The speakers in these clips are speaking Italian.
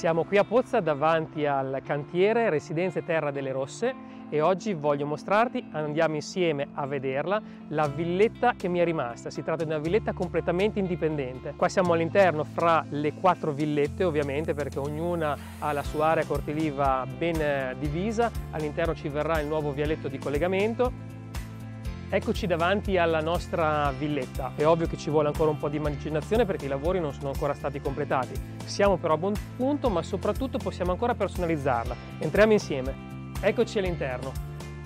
Siamo qui a Pozza davanti al cantiere Residenze Terra delle Rosse e oggi voglio mostrarti, andiamo insieme a vederla, la villetta che mi è rimasta. Si tratta di una villetta completamente indipendente. Qua siamo all'interno fra le quattro villette ovviamente perché ognuna ha la sua area cortiliva ben divisa. All'interno ci verrà il nuovo vialetto di collegamento Eccoci davanti alla nostra villetta. È ovvio che ci vuole ancora un po' di immaginazione perché i lavori non sono ancora stati completati. Siamo però a buon punto, ma soprattutto possiamo ancora personalizzarla. Entriamo insieme. Eccoci all'interno.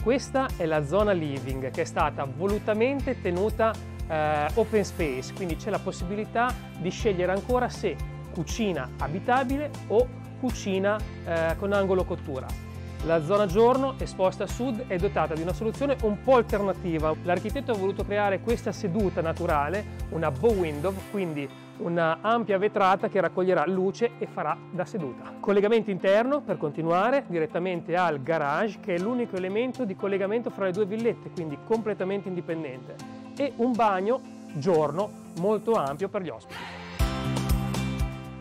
Questa è la zona living che è stata volutamente tenuta eh, open space, quindi c'è la possibilità di scegliere ancora se cucina abitabile o cucina eh, con angolo cottura. La zona giorno, esposta a sud, è dotata di una soluzione un po' alternativa. L'architetto ha voluto creare questa seduta naturale, una bow window, quindi una ampia vetrata che raccoglierà luce e farà da seduta. Collegamento interno, per continuare, direttamente al garage, che è l'unico elemento di collegamento fra le due villette, quindi completamente indipendente, e un bagno giorno molto ampio per gli ospiti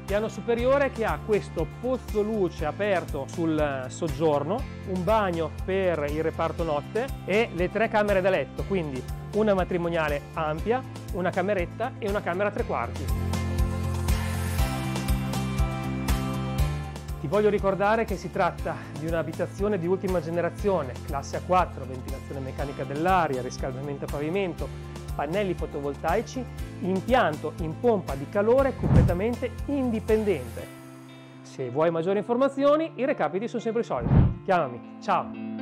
piano superiore che ha questo pozzo luce aperto sul soggiorno, un bagno per il reparto notte e le tre camere da letto, quindi una matrimoniale ampia, una cameretta e una camera a tre quarti. Ti voglio ricordare che si tratta di un'abitazione di ultima generazione, classe A4, ventilazione meccanica dell'aria, riscaldamento a pavimento, pannelli fotovoltaici, impianto in pompa di calore completamente indipendente. Se vuoi maggiori informazioni, i recapiti sono sempre i soliti. Chiamami. Ciao!